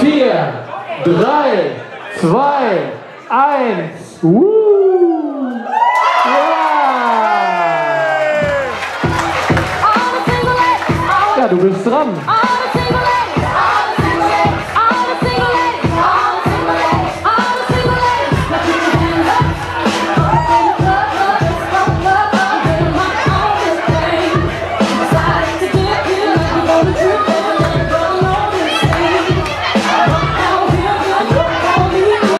vier, drei, zwei, eins. Woo! Ja! Ja, du bist dran.